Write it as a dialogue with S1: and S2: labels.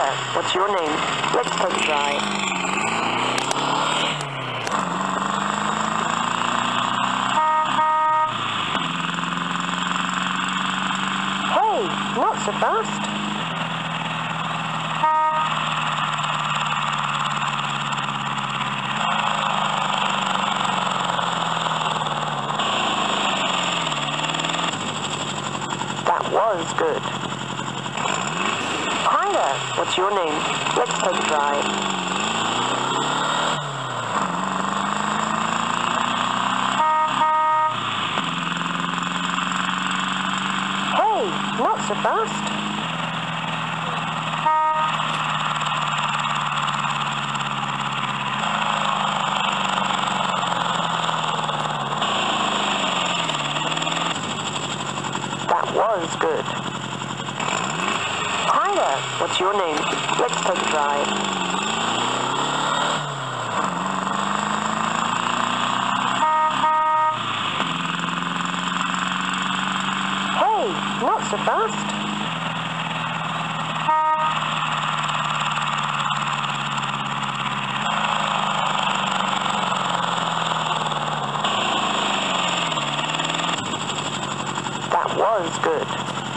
S1: What's your name? Let's take a drive. Hey, not so fast. That was good. What's your name? Let's take a drive. Hey, not so fast. That was good. What's your name? Let's take a drive. Hey, not so fast. That was good.